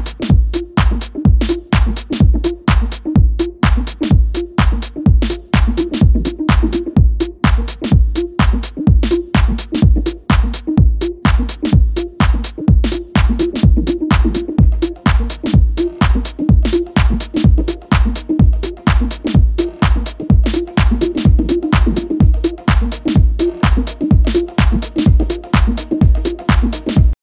you